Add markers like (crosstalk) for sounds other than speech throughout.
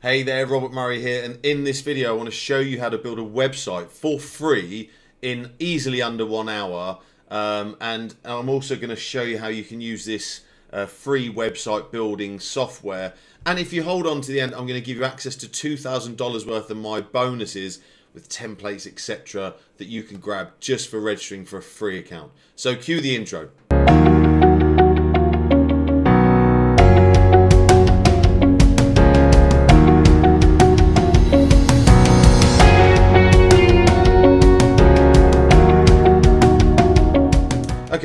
Hey there, Robert Murray here, and in this video I want to show you how to build a website for free in easily under one hour. Um, and I'm also going to show you how you can use this uh, free website building software. And if you hold on to the end, I'm going to give you access to $2,000 worth of my bonuses with templates, etc., that you can grab just for registering for a free account. So cue the intro.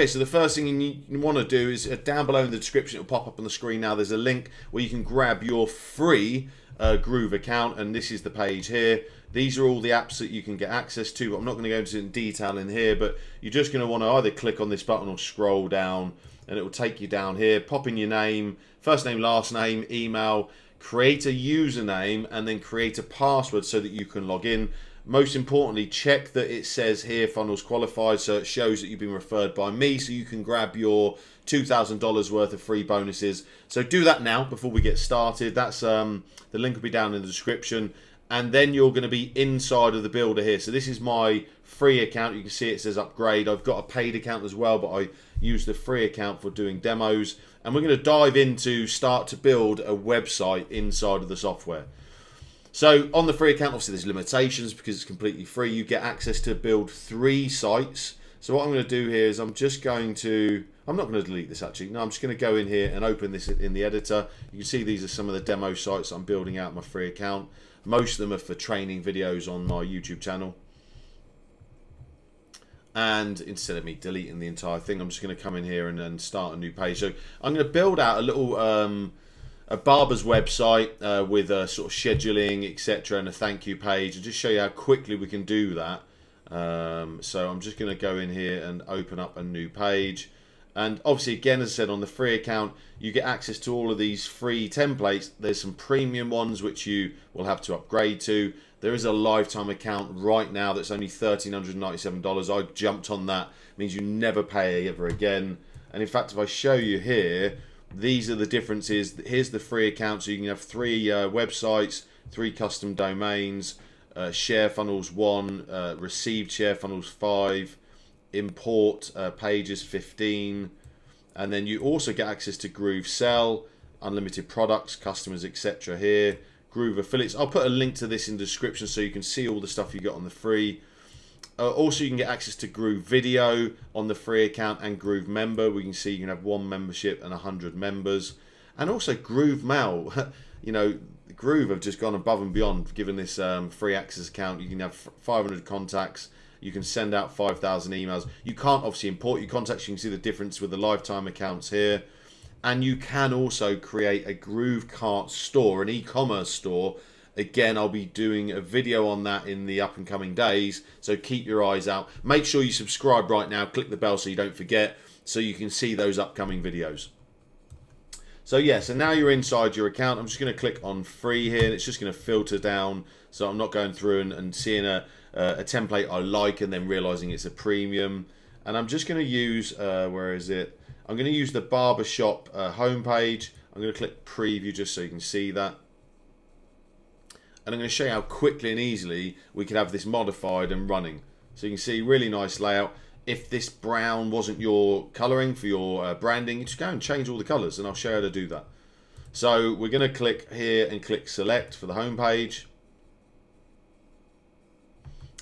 Okay, so the first thing you want to do is uh, down below in the description, it'll pop up on the screen now. There's a link where you can grab your free uh, Groove account, and this is the page here. These are all the apps that you can get access to, I'm not going to go into detail in here, but you're just going to want to either click on this button or scroll down, and it will take you down here. Pop in your name, first name, last name, email, create a username, and then create a password so that you can log in. Most importantly, check that it says here funnels qualified so it shows that you've been referred by me so you can grab your $2,000 worth of free bonuses. So do that now before we get started. That's um, The link will be down in the description. And then you're going to be inside of the builder here. So this is my free account. You can see it says upgrade. I've got a paid account as well, but I use the free account for doing demos. And we're going to dive into start to build a website inside of the software. So on the free account, obviously there's limitations because it's completely free. You get access to build three sites. So what I'm going to do here is I'm just going to, I'm not going to delete this actually. No, I'm just going to go in here and open this in the editor. You can see these are some of the demo sites I'm building out my free account. Most of them are for training videos on my YouTube channel. And instead of me deleting the entire thing, I'm just going to come in here and, and start a new page. So I'm going to build out a little um, a barber's website uh, with a sort of scheduling, etc., and a thank you page, and just show you how quickly we can do that. Um, so I'm just going to go in here and open up a new page. And obviously, again, as I said, on the free account, you get access to all of these free templates. There's some premium ones which you will have to upgrade to. There is a lifetime account right now that's only $1,397. I jumped on that. It means you never pay ever again. And in fact, if I show you here, these are the differences. Here's the free account, so you can have three uh, websites, three custom domains, uh, share funnels one, uh, received share funnels five, import uh, pages 15, and then you also get access to Groove Sell, unlimited products, customers, etc. Here, Groove affiliates. I'll put a link to this in the description so you can see all the stuff you got on the free. Uh, also, you can get access to Groove Video on the free account and Groove Member. We can see you can have one membership and 100 members. And also Groove Mail. (laughs) you know, Groove have just gone above and beyond given this um, free access account. You can have 500 contacts. You can send out 5,000 emails. You can't obviously import your contacts. You can see the difference with the lifetime accounts here. And you can also create a GrooveKart store, an e-commerce store Again, I'll be doing a video on that in the up and coming days, so keep your eyes out. Make sure you subscribe right now, click the bell so you don't forget, so you can see those upcoming videos. So yeah, so now you're inside your account. I'm just going to click on free here, and it's just going to filter down, so I'm not going through and, and seeing a, uh, a template I like and then realizing it's a premium. And I'm just going to use, uh, where is it? I'm going to use the barbershop uh, homepage. I'm going to click preview just so you can see that and I'm going to show you how quickly and easily we could have this modified and running. So you can see really nice layout. If this brown wasn't your colouring for your uh, branding, you just go and change all the colours and I'll show you how to do that. So we're going to click here and click select for the home page.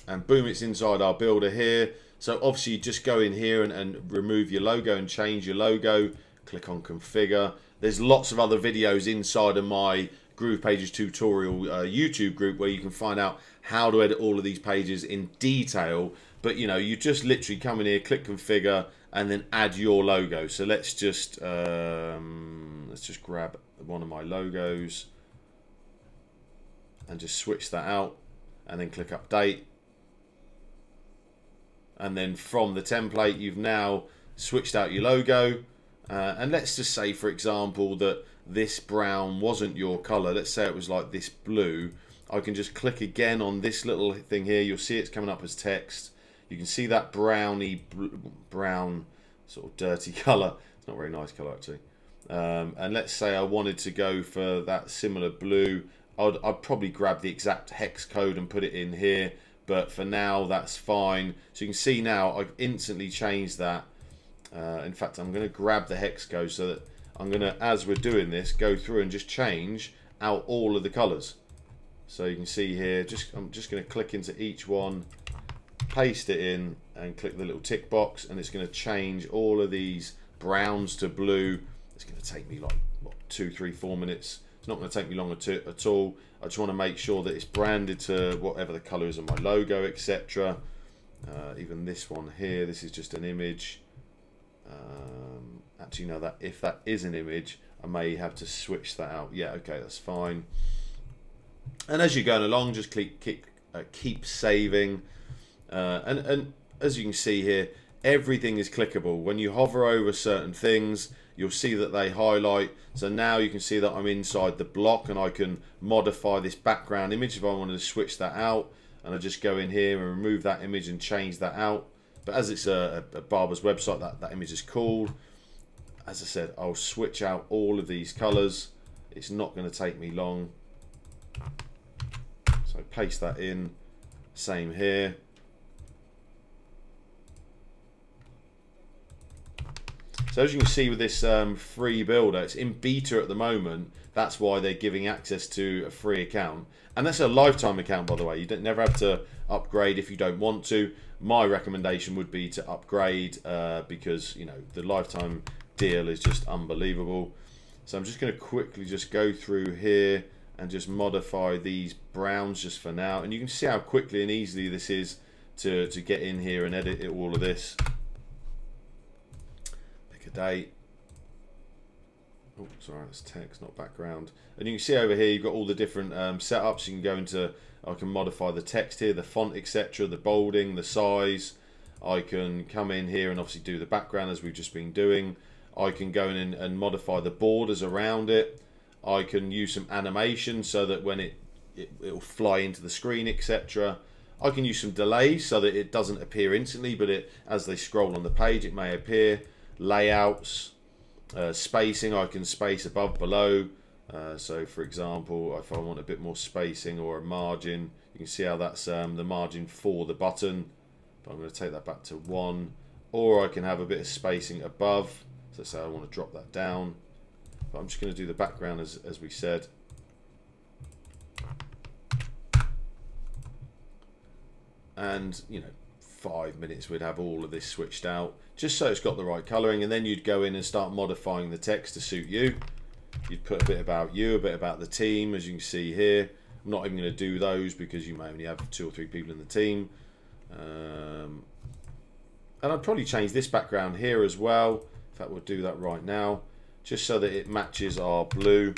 And boom, it's inside our builder here. So obviously just go in here and, and remove your logo and change your logo. Click on configure. There's lots of other videos inside of my Groove Pages tutorial uh, YouTube group where you can find out how to edit all of these pages in detail. But you know, you just literally come in here, click configure, and then add your logo. So let's just um, let's just grab one of my logos and just switch that out, and then click update. And then from the template, you've now switched out your logo. Uh, and let's just say, for example, that this brown wasn't your color let's say it was like this blue I can just click again on this little thing here you'll see it's coming up as text you can see that browny brown sort of dirty (laughs) color it's not very nice color actually um, and let's say I wanted to go for that similar blue I'd, I'd probably grab the exact hex code and put it in here. But for now, that's fine. So you can see now I've instantly changed that. Uh, in fact, I'm going to grab the hex code so that I'm going to, as we're doing this, go through and just change out all of the colors. So you can see here, just I'm just going to click into each one, paste it in, and click the little tick box, and it's going to change all of these browns to blue. It's going to take me like what, two, three, four minutes. It's not going to take me long at all. I just want to make sure that it's branded to whatever the color is on my logo, etc. Uh, even this one here, this is just an image. Um, actually, no, that if that is an image, I may have to switch that out. Yeah, okay, that's fine. And as you're going along, just keep keep, uh, keep saving. Uh, and, and as you can see here, everything is clickable. When you hover over certain things, you'll see that they highlight. So now you can see that I'm inside the block and I can modify this background image if I wanted to switch that out. And I just go in here and remove that image and change that out. But as it's a, a barber's website, that, that image is called. As I said, I'll switch out all of these colors. It's not going to take me long. So paste that in. Same here. So as you can see with this um, free builder, it's in beta at the moment. That's why they're giving access to a free account. And that's a lifetime account, by the way. You don't never have to upgrade if you don't want to. My recommendation would be to upgrade uh, because, you know, the lifetime deal is just unbelievable. So I'm just going to quickly just go through here and just modify these browns just for now. And you can see how quickly and easily this is to, to get in here and edit all of this Pick a date. Oh, sorry, that's text, not background. And you can see over here, you've got all the different um, setups. You can go into, I can modify the text here, the font, etc., the bolding, the size. I can come in here and obviously do the background as we've just been doing. I can go in and, and modify the borders around it. I can use some animation so that when it, it will fly into the screen, etc. I can use some delay so that it doesn't appear instantly, but it as they scroll on the page, it may appear layouts, uh, spacing, I can space above, below. Uh, so for example, if I want a bit more spacing or a margin, you can see how that's um, the margin for the button. But I'm going to take that back to one. Or I can have a bit of spacing above. So say I want to drop that down. But I'm just going to do the background as, as we said. And, you know, five minutes we'd have all of this switched out just so it's got the right colouring and then you'd go in and start modifying the text to suit you you'd put a bit about you a bit about the team as you can see here I'm not even going to do those because you may only have two or three people in the team um, and I'd probably change this background here as well in fact we'll do that right now just so that it matches our blue.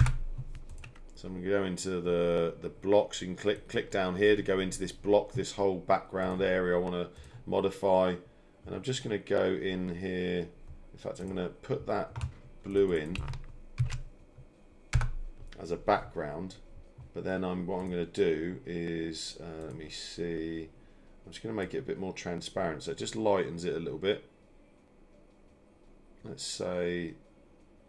So I'm going to go into the the blocks you can click click down here to go into this block this whole background area I want to modify. And I'm just going to go in here in fact I'm going to put that blue in as a background but then I'm what I'm going to do is uh, let me see I'm just going to make it a bit more transparent so it just lightens it a little bit let's say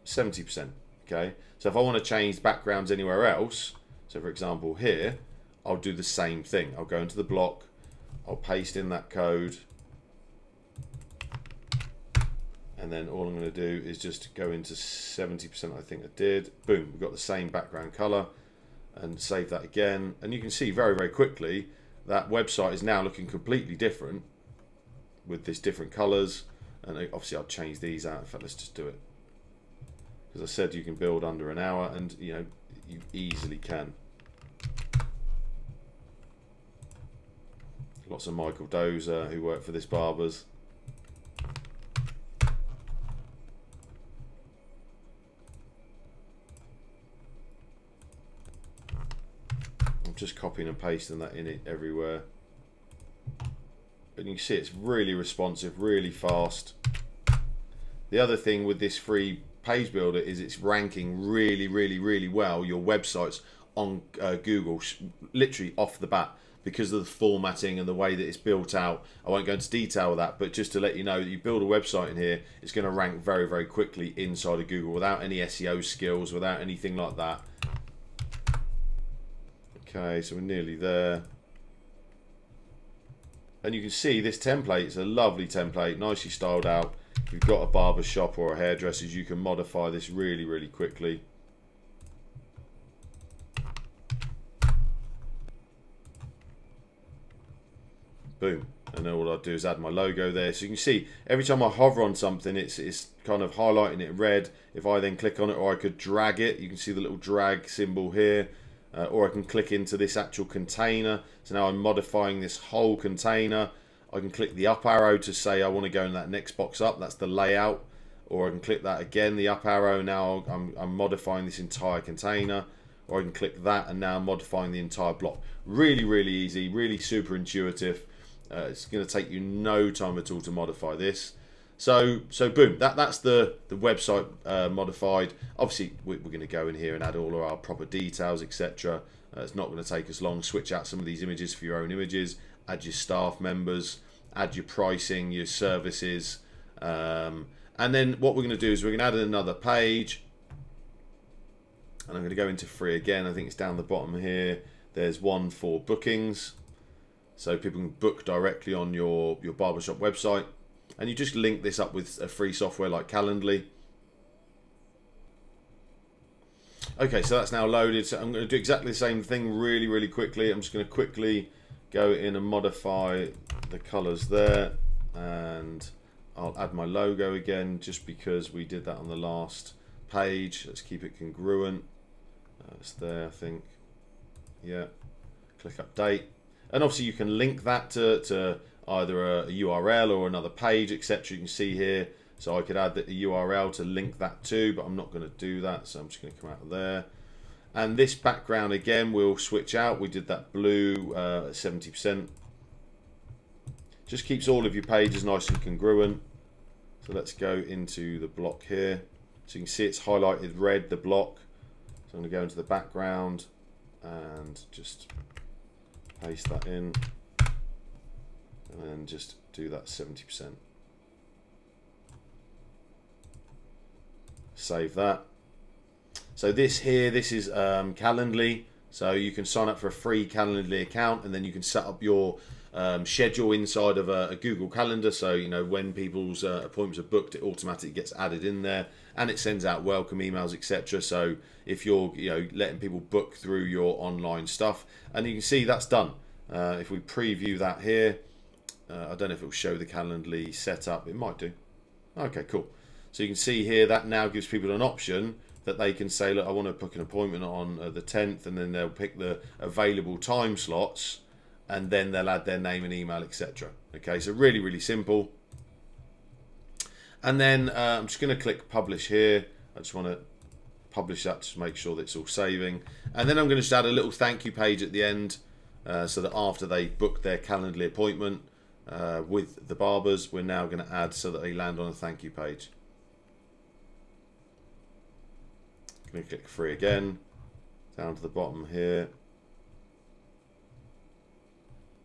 70% okay? So if I want to change backgrounds anywhere else so for example here I'll do the same thing. I'll go into the block I'll paste in that code and then all I'm going to do is just go into 70% I think I did. Boom we've got the same background color and save that again. And you can see very very quickly that website is now looking completely different with this different colors and obviously I'll change these out in fact let's just do it because I said you can build under an hour and you know you easily can Lots of Michael Dozer who work for this barbers. I'm just copying and pasting that in it everywhere. And you can see it's really responsive, really fast. The other thing with this free page builder is it's ranking really, really, really well your websites on uh, Google, literally off the bat because of the formatting and the way that it's built out. I won't go into detail with that, but just to let you know that you build a website in here, it's going to rank very, very quickly inside of Google without any SEO skills, without anything like that. Okay, so we're nearly there. And you can see this template is a lovely template, nicely styled out. If you've got a barber shop or a hairdresser's, you can modify this really, really quickly. Boom. And then all I do is add my logo there. So you can see every time I hover on something, it's, it's kind of highlighting it red. If I then click on it or I could drag it, you can see the little drag symbol here. Uh, or I can click into this actual container. So now I'm modifying this whole container. I can click the up arrow to say I want to go in that next box up. That's the layout. Or I can click that again, the up arrow. Now I'm, I'm modifying this entire container. Or I can click that and now I'm modifying the entire block. Really, really easy, really super intuitive. Uh, it's going to take you no time at all to modify this. So, so boom, that, that's the, the website uh, modified. Obviously, we're, we're going to go in here and add all of our proper details, etc. Uh, it's not going to take us long. Switch out some of these images for your own images. Add your staff members. Add your pricing, your services. Um, and then what we're going to do is we're going to add another page. And I'm going to go into free again. I think it's down the bottom here. There's one for bookings. So people can book directly on your, your barbershop website. And you just link this up with a free software like Calendly. Okay, so that's now loaded. So I'm going to do exactly the same thing really, really quickly. I'm just going to quickly go in and modify the colors there. And I'll add my logo again just because we did that on the last page. Let's keep it congruent. It's there, I think. Yeah. Click update. And obviously you can link that to, to either a, URL or another page, etc. You can see here. So I could add the URL to link that to, but I'm not going to do that. So I'm just going to come out of there. And this background again, we'll switch out. We did that blue uh, 70%. Just keeps all of your pages nice and congruent. So let's go into the block here. So you can see it's highlighted red, the block. So I'm going to go into the background and just paste that in and then just do that 70%. Save that. So this here, this is um, Calendly. So you can sign up for a free Calendly account and then you can set up your um, schedule inside of a, a, Google Calendar. So, you know, when people's uh, appointments are booked, it automatically gets added in there and it sends out welcome emails, etc. So if you're, you know, letting people book through your online stuff and you can see that's done. Uh, if we preview that here, uh, I don't know if it will show the Calendly setup. It might do. Okay, cool. So you can see here that now gives people an option that they can say, look, I want to book an appointment on uh, the 10th, and then they'll pick the available time slots, and then they'll add their name and email, etc. Okay, so really, really simple. And then uh, I'm just going to click publish here. I just want to publish that to make sure that it's all saving. And then I'm going to just add a little thank you page at the end uh, so that after they book their Calendly appointment uh, with the barbers, we're now going to add so that they land on a thank you page. Going to click free again, down to the bottom here,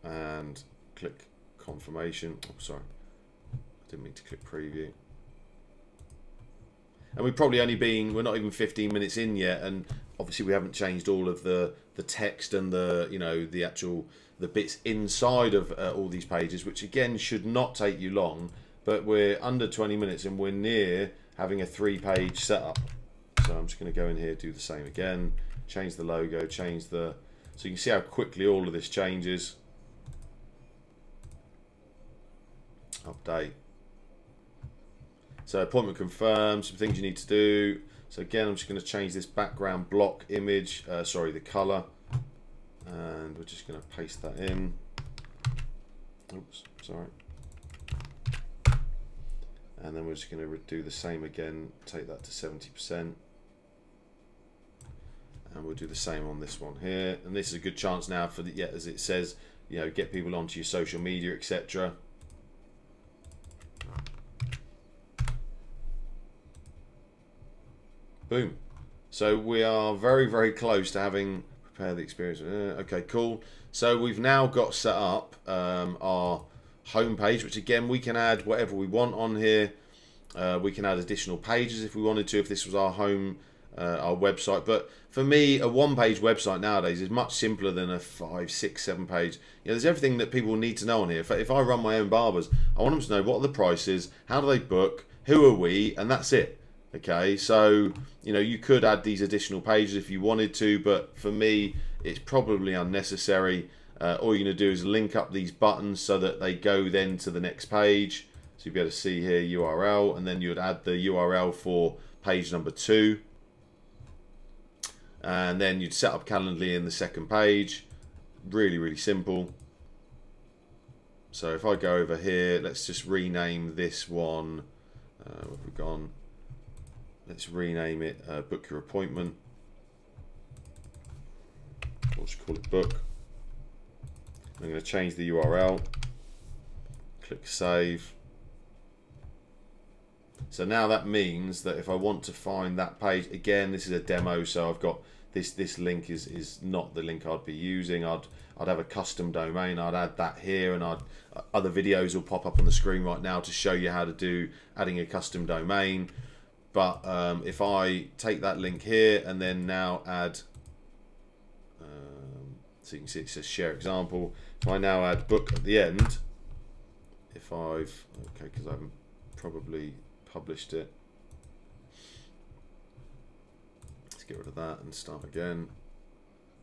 and click confirmation. Oh, sorry, I didn't mean to click preview and we've probably only been we're not even 15 minutes in yet and obviously we haven't changed all of the the text and the you know the actual the bits inside of uh, all these pages which again should not take you long but we're under 20 minutes and we're near having a three page setup so I'm just going to go in here do the same again change the logo change the so you can see how quickly all of this changes update so appointment confirmed, some things you need to do. So again, I'm just going to change this background block image, uh, sorry, the color. And we're just going to paste that in. Oops, sorry. And then we're just going to do the same again, take that to 70%. And we'll do the same on this one here. And this is a good chance now for the, yeah, as it says, you know, get people onto your social media, etc. Boom. So we are very, very close to having the experience. Uh, okay, cool. So we've now got set up um, our homepage, which again, we can add whatever we want on here. Uh, we can add additional pages if we wanted to, if this was our home uh, our website. But for me, a one-page website nowadays is much simpler than a five, six, seven-page. You know, there's everything that people need to know on here. If, if I run my own barbers, I want them to know what are the prices, how do they book, who are we, and that's it. Okay, so you know you could add these additional pages if you wanted to, but for me, it's probably unnecessary. Uh, all you're going to do is link up these buttons so that they go then to the next page. So you'll be able to see here URL, and then you would add the URL for page number two. And then you'd set up Calendly in the second page. Really really simple. So if I go over here let's just rename this one. Uh, where have gone let's rename it uh, book your appointment we'll just call it book I'm going to change the URL click save so now that means that if I want to find that page, again, this is a demo, so I've got this this link is is not the link I'd be using. I'd I'd have a custom domain. I'd add that here, and I'd other videos will pop up on the screen right now to show you how to do adding a custom domain. But um, if I take that link here and then now add, um, so you can see it says share example. If I now add book at the end, if I've okay, because I haven't probably published it. Let's get rid of that and start again.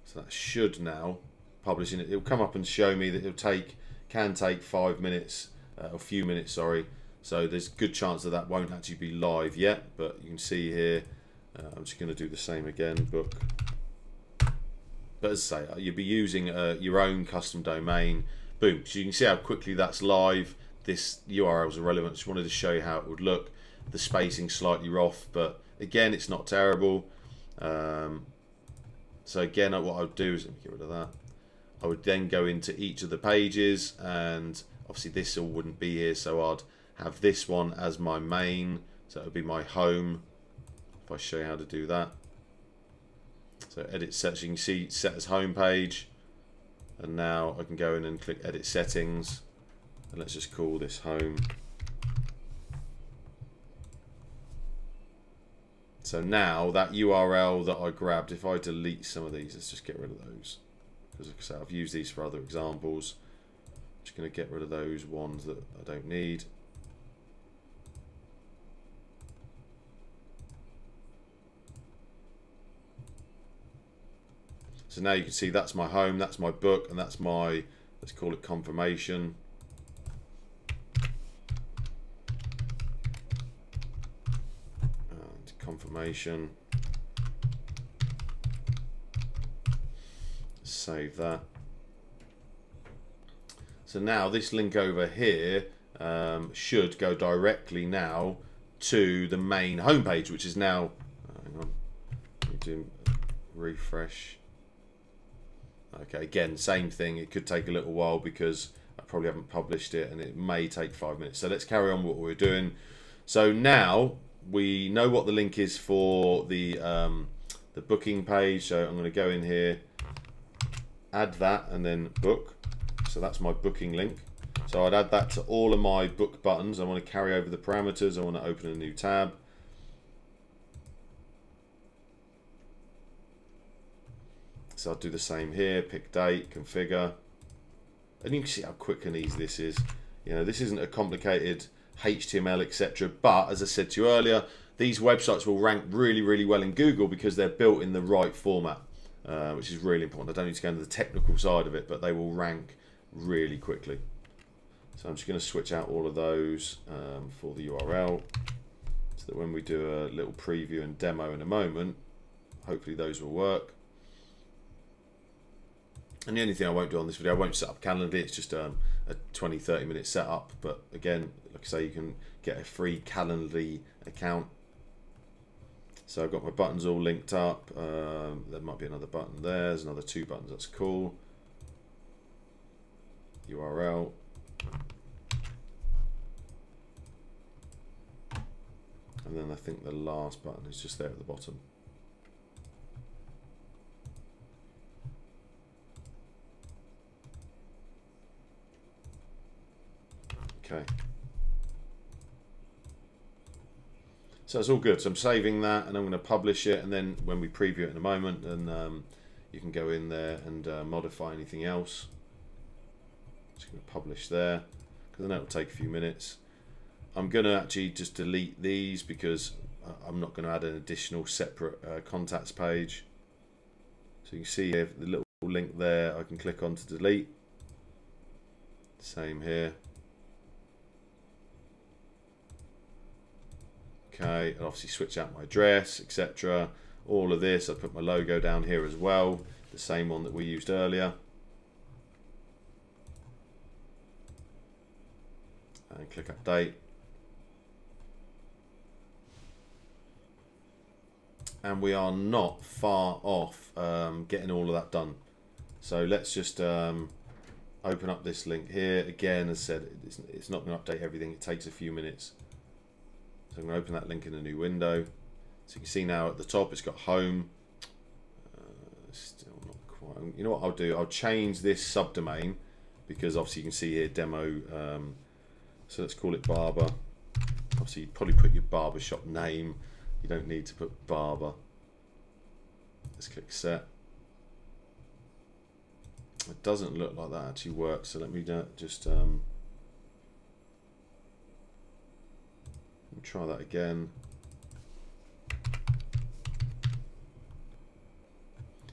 So that should now publishing it. It'll come up and show me that it'll take can take five minutes, uh, a few minutes, sorry. So there's a good chance that that won't actually be live yet, but you can see here. Uh, I'm just going to do the same again. Book. But as I say, uh, you'll be using uh, your own custom domain. Boom. So you can see how quickly that's live. This URL is irrelevant. Just wanted to show you how it would look the spacing slightly off, but again, it's not terrible. Um, so again, what I would do is, let me get rid of that. I would then go into each of the pages, and obviously this all wouldn't be here, so I'd have this one as my main, so it would be my home. If I show you how to do that. So edit settings, you can see set as home page, and now I can go in and click edit settings, and let's just call this home. So now that URL that I grabbed, if I delete some of these, let's just get rid of those. Because I've used these for other examples. I'm just going to get rid of those ones that I don't need. So now you can see that's my home, that's my book, and that's my, let's call it confirmation. confirmation. Save that. So now this link over here um, should go directly now to the main homepage, which is now, uh, hang on, do refresh. Okay, again, same thing. It could take a little while because I probably haven't published it and it may take five minutes. So let's carry on what we're doing. So now we know what the link is for the um, the booking page. So I'm going to go in here, add that, and then book. So that's my booking link. So I'd add that to all of my book buttons. I want to carry over the parameters. I want to open a new tab. So I'll do the same here, pick date, configure. And you can see how quick and easy this is. You know, this isn't a complicated HTML, etc. But as I said to you earlier, these websites will rank really, really well in Google because they're built in the right format, uh, which is really important. I don't need to go into the technical side of it, but they will rank really quickly. So I'm just going to switch out all of those um, for the URL so that when we do a little preview and demo in a moment, hopefully those will work. And the only thing I won't do on this video, I won't set up Calendly, it's just um, a 20, 30 minute setup. But again, like I say, you can get a free Calendly account. So I've got my buttons all linked up. Um, there might be another button there. There's another two buttons. That's cool. URL. And then I think the last button is just there at the bottom. Okay. So it's all good. So I'm saving that and I'm going to publish it. And then when we preview it in a moment, then um, you can go in there and uh, modify anything else. Just going to publish there because then it'll take a few minutes. I'm going to actually just delete these because I'm not going to add an additional separate uh, contacts page. So you can see the little link there I can click on to delete. Same here. Okay, and obviously switch out my address, etc. All of this, I put my logo down here as well, the same one that we used earlier. And click update. and we are not far off um, getting all of that done. So let's just um, open up this link here. Again, as I said, it's, it's not going to update everything. It takes a few minutes. So I'm going to open that link in a new window. So you can see now at the top it's got home. Uh, still not quite. You know what I'll do? I'll change this subdomain because obviously you can see here demo. Um, so let's call it barber. Obviously, you'd probably put your barbershop name you don't need to put barber. Let's click set. It doesn't look like that actually works, so let me just um, try that again.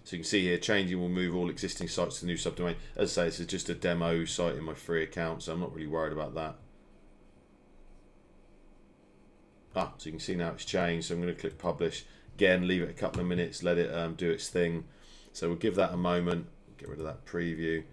So you can see here, changing will move all existing sites to the new subdomain. As I say, this is just a demo site in my free account, so I'm not really worried about that. Ah, so you can see now it's changed. So I'm going to click publish. Again, leave it a couple of minutes, let it um, do its thing. So we'll give that a moment. Get rid of that preview.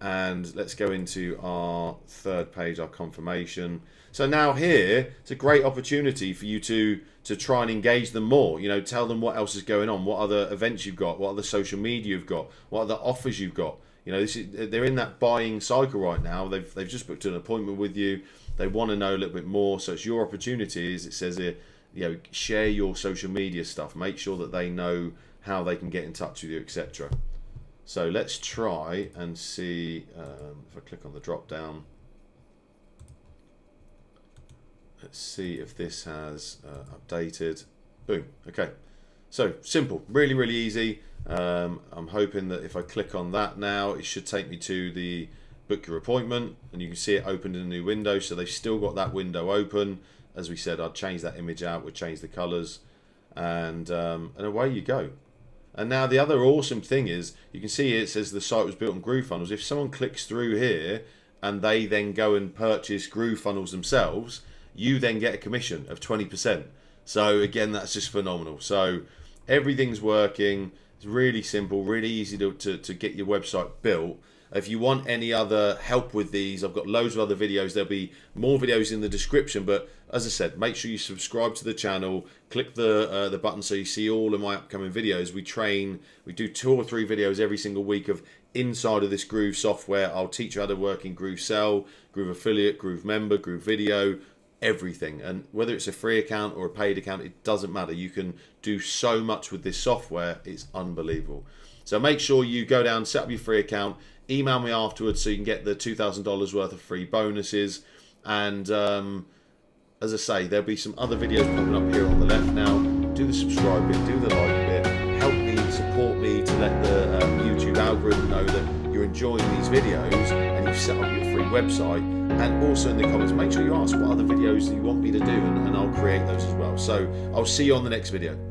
And let's go into our third page, our confirmation. So now here, it's a great opportunity for you to to try and engage them more. You know, tell them what else is going on, what other events you've got, what other social media you've got, what other offers you've got. You know, this is, they're in that buying cycle right now. They've they've just booked an appointment with you they want to know a little bit more. So it's your opportunity, as it says here, you know, share your social media stuff. Make sure that they know how they can get in touch with you, etc. So let's try and see um, if I click on the drop down. Let's see if this has uh, updated. Boom. Okay. So simple, really, really easy. Um, I'm hoping that if I click on that now, it should take me to the book your appointment and you can see it opened in a new window so they've still got that window open as we said I'd change that image out we'd change the colors and um, and away you go and now the other awesome thing is you can see it says the site was built on GrooveFunnels if someone clicks through here and they then go and purchase GrooveFunnels themselves you then get a commission of 20% so again that's just phenomenal so everything's working it's really simple really easy to, to, to get your website built if you want any other help with these, I've got loads of other videos. There'll be more videos in the description. But as I said, make sure you subscribe to the channel. Click the uh, the button so you see all of my upcoming videos. We train, we do two or three videos every single week of inside of this Groove software. I'll teach you how to work in Groove Sell, Groove Affiliate, Groove Member, Groove Video, everything. And whether it's a free account or a paid account, it doesn't matter. You can do so much with this software. It's unbelievable. So make sure you go down, set up your free account, email me afterwards so you can get the $2,000 worth of free bonuses. And um, as I say, there'll be some other videos popping up here on the left now. Do the subscribe bit, do the like bit, help me, support me to let the um, YouTube algorithm know that you're enjoying these videos and you've set up your free website. And also in the comments, make sure you ask what other videos you want me to do and, and I'll create those as well. So I'll see you on the next video.